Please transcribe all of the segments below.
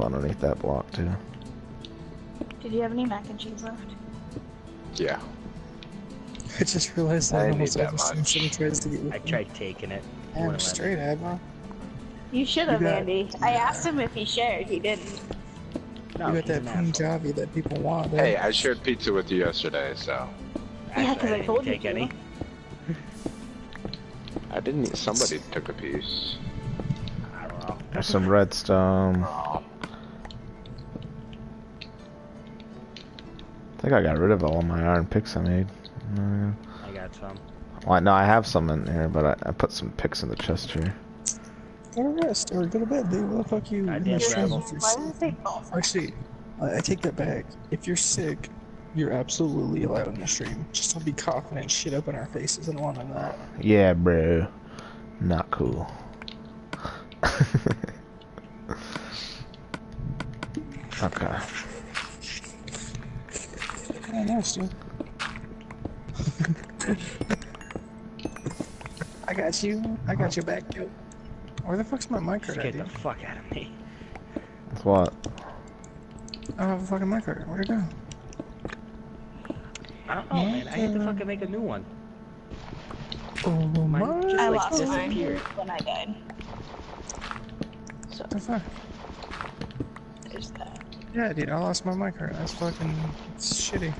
underneath that block too. Did you have any mac and cheese left? Yeah. I just realized I I didn't almost need had that the same shit he tries to get I tried taking it. Damn Wouldn't straight, eh, Admiral. You should have, You got- Andy. I asked him if he shared. He didn't. No, you got that an asshole. Punjabi that people want. Eh? Hey, I shared pizza with you yesterday, so Yeah, Yeah, 'cause I didn't told you take any. I didn't. Somebody took a piece. I don't know. There's some redstone. Oh, I think I got rid of all my iron picks I made. Uh, I got some. Well, no, I have some in here, but I, I put some picks in the chest here. Go to rest or go to bed, dude. What the fuck you? I in did travel. if you're Why did it say false? Actually, I, I take that back. If you're sick, you're absolutely allowed in the stream. Just don't be coughing and shit up in our faces and wanting that. Yeah, bro. Not cool. okay. Oh, nice, dude. I got you. I got your back, yo. Where the fuck's my mic card at, Get the fuck out of me. That's what? I don't have a fucking mic card. Where'd it go? I don't know, man. I had to fucking make a new one. Oh Mine my. just I like lost mine disappeared. when I died. So The fuck? there's that. Yeah, dude, I lost my mic. That's fucking it's shitty.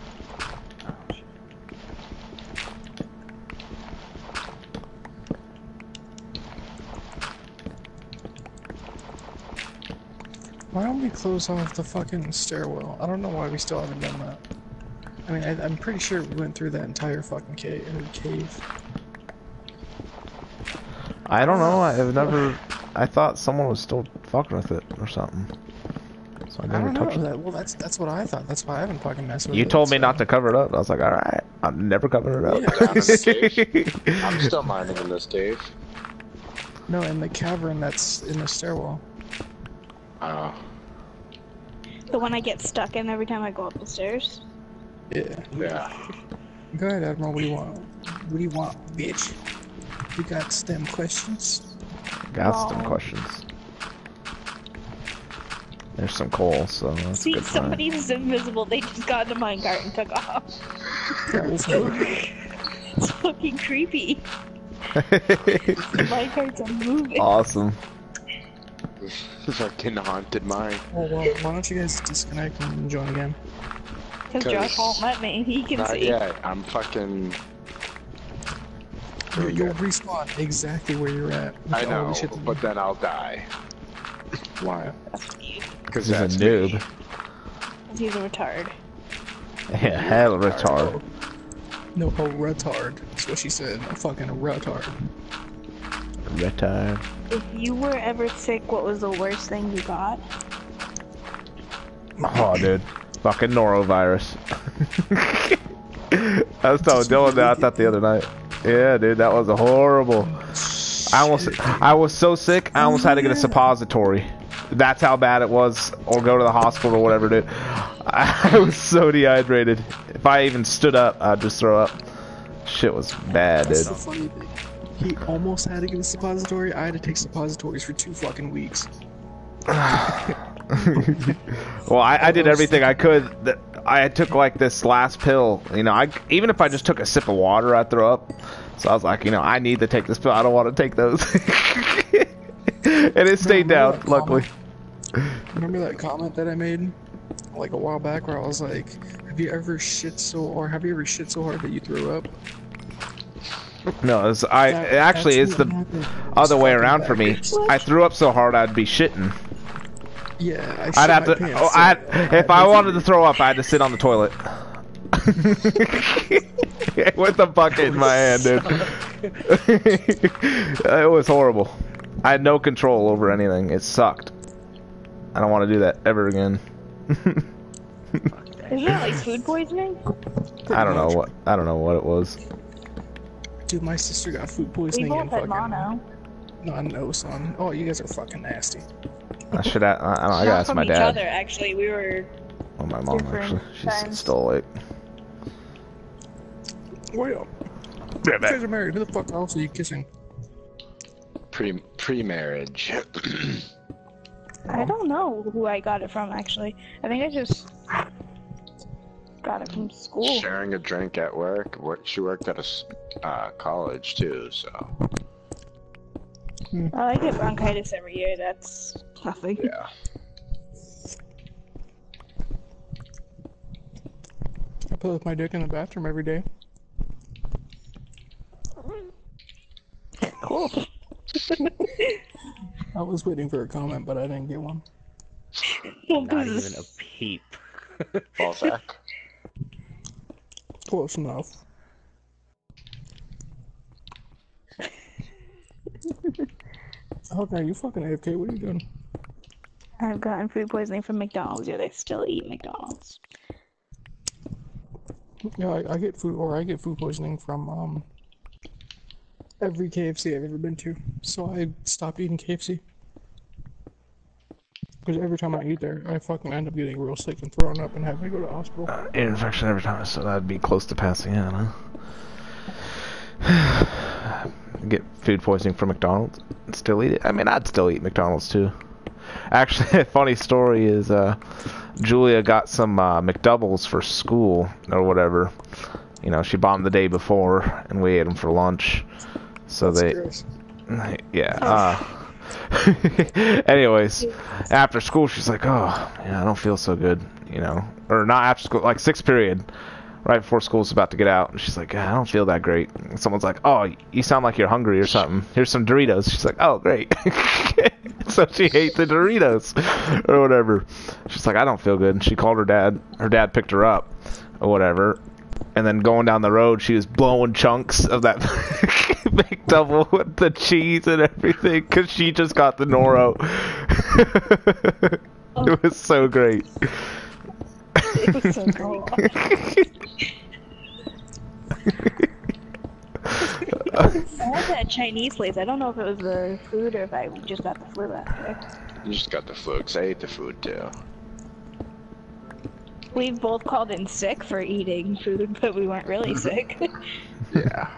Why don't we close off the fucking stairwell? I don't know why we still haven't done that. I mean, I, I'm pretty sure we went through that entire fucking cave. Uh, cave. I don't know. I've never. I thought someone was still fucking with it or something. So I I never don't know. touched it. That, well, that's that's what I thought. That's why I haven't fucking messed with You it. told me so- not to cover it up. I was like, all right, I'm never covering it Yeah. Down in the up. I'm still mining in this cave. No, in the cavern that's in the stairwell. Uh, The one I get stuck in every time I go up the stairs. Yeah. yeah. Go ahead, Admiral. What do you want? What do you want, bitch? You got STEM questions? Got some Wow. questions. There's some coal, so that's a See, good sign. somebody's invisible. They just got in a minecart and took off. Yeah, It's fucking creepy. The minecarts are moving. awesome. Fucking haunted mine. well, well, why don't you guys disconnect and join again? Because Cause- Josh won't let me. He can Not see. yet. I'm fucking. You, you'll respawn exactly where you're at. I know, the shit that- but then I'll die. why? Because He's a that's noob. me. 'Cause He's a retard. Yeah, hell retard. No, a retard. That's what she said. A fucking retard. Retard. If you were ever sick, what was the worst thing you got? Oh, dude. Fucking norovirus. I was telling Dylan that I thought the other night. Yeah, dude, that was a horrible. I almost, I was so sick, I almost had to get a suppository. That's how bad it was, or go to the hospital or whatever, dude. I was so dehydrated. If I even stood up, I'd just throw up. Shit was bad, That's dude. the funny thing. He almost had to get a suppository. I had to take suppositories for two fucking weeks. well, I, I did everything I could. That- I took like this last pill. You know, I even if I just took a sip of water, I'd throw up. So I was like, you know, I need to take this pill. I don't want to take those. and it stayed No, down, luckily. Remember that comment that I made like a while back where I was like, "Have you ever shit so or have you ever shit so hard that you threw up?" No, it's, I That- it actually it's the happened. other way around for me. backwards. I threw up so hard I'd be shitting. Yeah, I I'd have to. pants, Oh, so I'd, if I wanted to throw up, I had to sit on the toilet. With the bucket in my hand, dude. it was horrible. I had no control over anything. It sucked. I don't want to do that ever again. Isn't that like food poisoning? I don't know what. I don't know what it was. Dude, my sister got food poisoning. We poisoning both and had fucking. mono. No, I know, son. Oh, you guys are fucking nasty. I should. I, I, don't I gotta ask from my each dad. other, actually. We were. Or my mom actually. She's times. still awake. Well, you guys are married. Who the fuck else are you kissing? Pre pre marriage. I don't know who I got it from actually. I think I just got it from school. Sharing a drink at work. Work. She worked at a uh, college too, so Oh, I get bronchitis every year. That's nothing. yeah. I play with my dick in the bathroom every day. Cool. I was waiting for a comment, but I didn't get one. Well, Not even a peep. Balzac. Close enough. Okay, you fucking AFK. What are you doing? I've gotten food poisoning from McDonald's, yet I still eat McDonald's. Yeah, I, I get food, or I get food poisoning from um every KFC I've ever been to. So I stopped eating KFC. Because every time I eat there, I fucking end up getting real sick and throwing up and having to go to the hospital. Ear infection every time, so that'd be close to passing out, huh? Get food poisoning from McDonald's and still eat it. I mean, I'd still eat McDonald's too. Actually, a funny story is uh, Julia got some uh, McDoubles for school or whatever. You know, she bought them the day before, and we ate them for lunch. So That's they, gross. yeah. Uh, anyways, after school, she's like, "Oh, yeah, I don't feel so good," you know, or not after school, like sixth period, right before school's about to get out, and she's like, "I don't feel that great." And someone's like, "Oh, you sound like you're hungry or something. Here's some Doritos." She's like, "Oh, great." so she ate the Doritos or whatever. She's like, "I don't feel good." And she called her dad. Her dad picked her up or whatever. And then going down the road, she was blowing chunks of that big double with the cheese and everything because she just got the Noro. it was so great. It was so cool. I had that Chinese place. I don't know if it was the food or if I just got the flu after. You just got the flu, 'cause I ate the food too. We've both called in sick for eating food, but we weren't really sick. Yeah.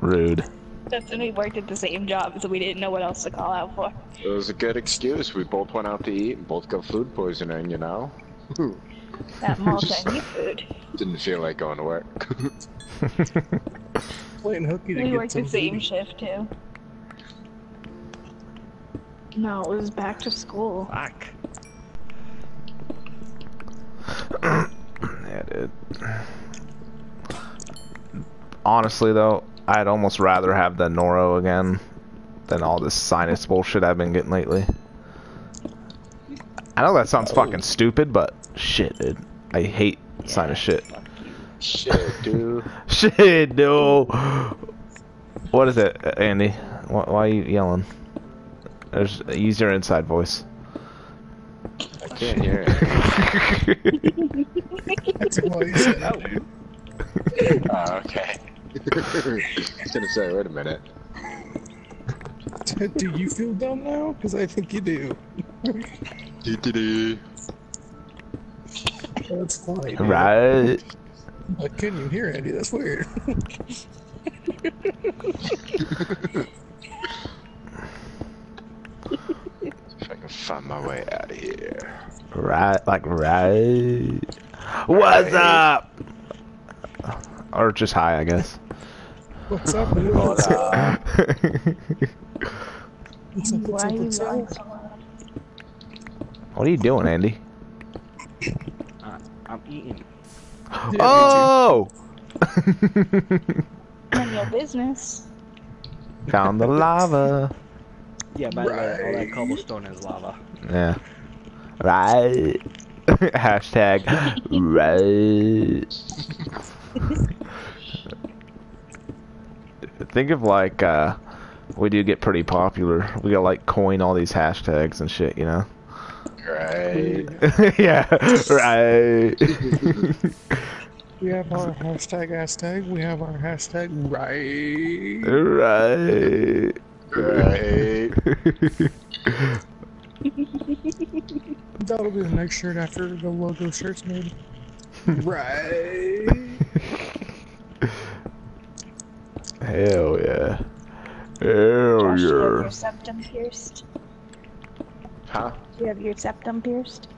Rude. That's when we worked at the same job, so we didn't know what else to call out for. It was a good excuse. We both went out to eat and both got food poisoning, you know? That mall Chinese food. Didn't feel like going to work. Waiting hooky to We get worked some the same booty. shift too. No, it was back to school. Fuck. yeah, dude. Honestly, though, I'd almost rather have the Noro again than all this sinus bullshit I've been getting lately. I know that sounds fucking stupid, but shit, dude. I hate sinus shit. Shit, dude. Shit, dude. What is it, Andy? Why, why are you yelling? There's use your inside voice. I can't hear it. That's why he said that. Oh, ah, okay. I was gonna say, wait a minute. Do you feel dumb now? Because I think you do. Dee-dee-dee. That's funny. dude. Right. Like, can you hear Andy? That's weird. If I can find my way out of here. Right, like right. What's up? Or just hi, I guess. What's up, dude? Hold What's up? up. What's up? What's up? What's up? what are you doing, Andy? Uh, I'm eating. Yeah, me Oh! None of your business. Found the lava. Yeah, by the way, all Right. that cobblestone is lava. Yeah. Right. Hashtag right. Think of like uh we do get pretty popular. We gotta like coin all these hashtags and shit, you know? Right. yeah, right. We have our hashtag hashtag. We have our hashtag right. right. Right. That'll be the next shirt after the logo shirt's made. right. Hell yeah. Hell Josh, you have yeah. your septum pierced. Huh? Do you have your septum pierced?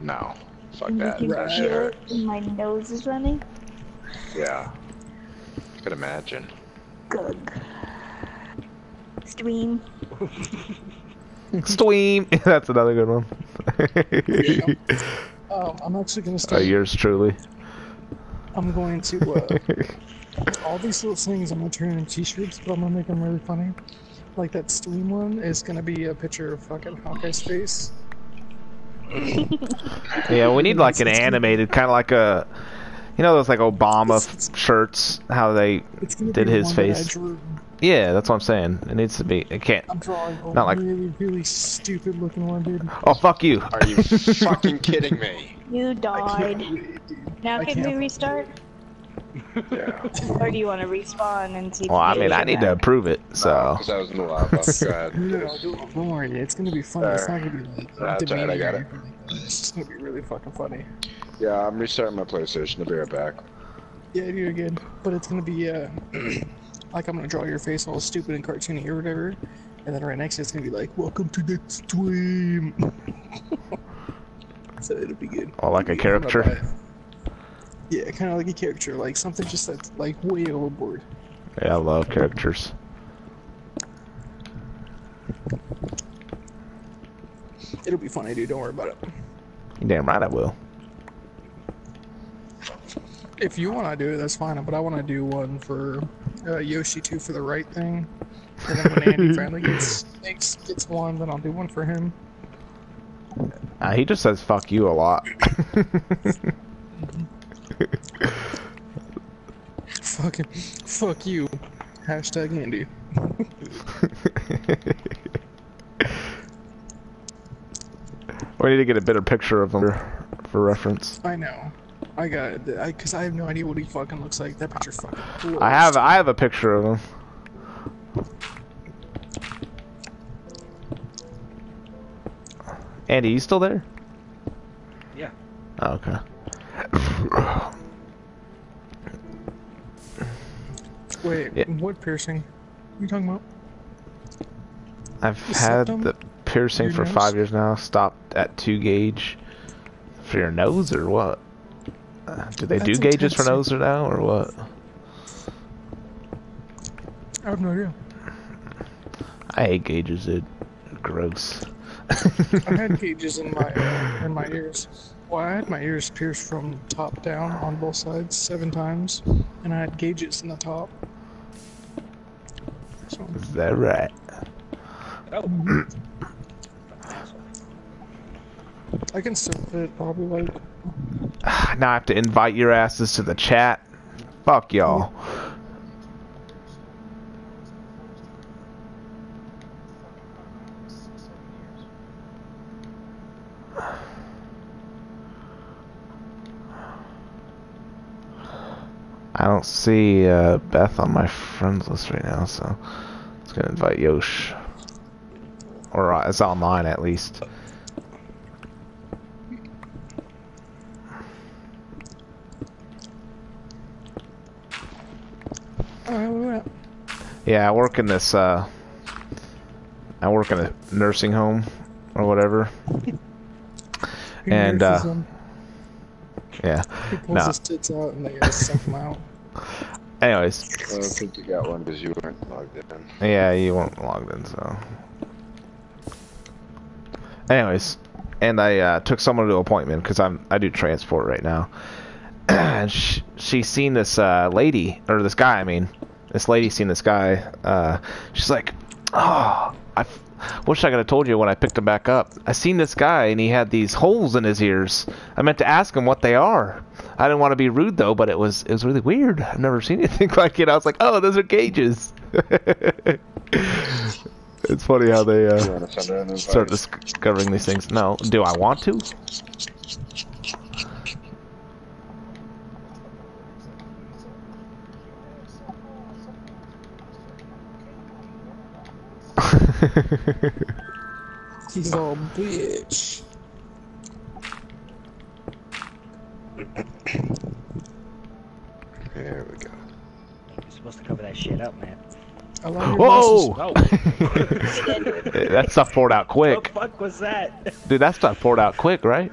No. Fuck And that. you can That feel it and my nose is running? Yeah. I Could imagine. Good. Stream. Steam. That's another good one. Um, I'm actually gonna uh, start. yours truly. I'm going to uh, all these little things. I'm gonna turn into t-shirts, but I'm gonna make them really funny. Like that Steam one is gonna be a picture of fucking Hawkeye's face. Yeah, we need like an animated, kind of like a, you know, those like Obama f- shirts. How they Did his one that I face. Yeah, that's what I'm saying. It needs to be. It can't. I'm drawing a Not like- really, really stupid looking one, dude. Oh fuck you. Are you fucking kidding me? You I can't died. Wait, dude. Now I can we can't- restart? Yeah. Or do you want to respawn and see Well, I mean, I need to approve it. So Because I was in the lava. Go ahead. No, no, don't, don't worry. It's gonna be funny. It's not gonna be like That's alright, I got it. demeaning or anything. It's gonna be really fucking funny. Yeah, I'm restarting my PlayStation. I'll be right back. Yeah, you're good. But it's gonna be uh, like I'm gonna draw your face all stupid and cartoony or whatever, and then right next to it's gonna be like, "Welcome to the stream." so it'll be good. Oh, like a I'm gonna caricature? buy it. Yeah, kind of like a character, like something just that's like way overboard. yeah, I love characters. It'll be funny, dude. Don't worry about it. You damn right I will. If you want to do it, that's fine. But I want to do one for uh, Yoshi too for the right thing. And then when Andy finally gets makes, gets one, then I'll do one for him. Uh, he just says "fuck you" a lot. Fucking fuck you. Hashtag Andy. we need to get a better picture of him for, for reference. I know. I got it. I, Cause I have no idea what he fucking looks like. That picture fucking. blows. I have I have a picture of him. Andy, you still there? Yeah. Oh, okay. Wait, Yeah. what piercing? What are you talking about? I've The had septum? the piercing for nose? five years now. Stopped at two gauge for your nose or what? Uh, do they do That's gauges for intense. nose or now or what? I have no idea. I hate gauges, dude. Gross. I had gauges in my uh, in my ears. Well, I had my ears pierced from top down on both sides seven times, and I had gauges in the top. So, Is that right? Oh. I can still fit probably like now I have to invite your asses to the chat. Fuck y'all. I don't see uh, Beth on my friends list right now, so I'm just gonna invite Yosh. Or uh, it's online at least. Where we at? Yeah, I work in this. Uh, I work in a nursing home or whatever. And, uh. Yeah. he pulls no. his tits out and they uh, suck them out. Anyways, I don't think you got one because you weren't logged in. yeah, you weren't logged in, so. Anyways, and I uh, took someone to an appointment because I'm I do transport right now, and she, she seen this uh, lady or this guy. I mean, this lady seen this guy. Uh, she's like, oh, I wish I could have told you when I picked him back up. I seen this guy and he had these holes in his ears. I meant to ask him what they are. I didn't want to be rude though, but it was it was really weird. I've never seen anything like it. I was like, oh, those are gauges. it's funny how they uh, want to send her an invite? start discovering these things. No, do I want to? He's all bitch. There we go. You're supposed to cover that shit up, man. I love your Whoa! Oh, that stuff poured out quick. What the fuck was that? Dude, that stuff poured out quick, right?